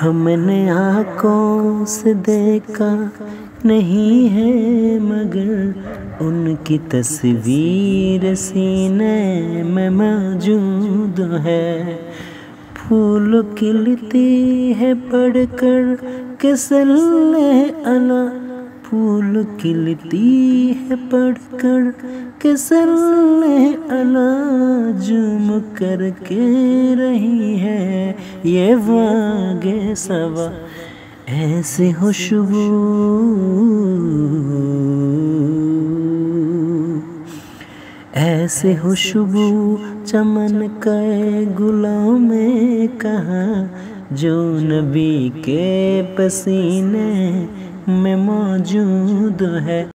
हमने आँखों से देखा नहीं है मगर उनकी तस्वीर सीने में मौजूद है। फूल खिलती है पढ़कर किसल अला फूल खिलती है पढ़कर किसल अला जुम करके रही है। ये वागे सवा, ऐसे खुशबू। ऐसे खुशबू चमन के गुलाम में कहा, जो नबी के पसीने में मौजूद है।